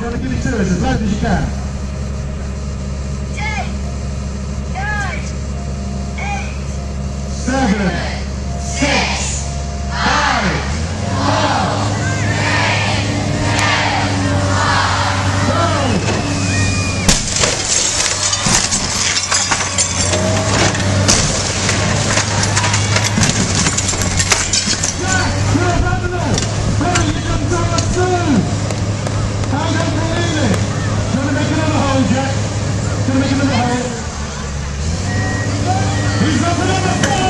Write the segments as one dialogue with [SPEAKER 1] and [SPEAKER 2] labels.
[SPEAKER 1] trying to get it to us as loud as you can. Please open up the floor!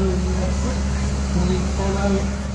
[SPEAKER 1] という、ご立派な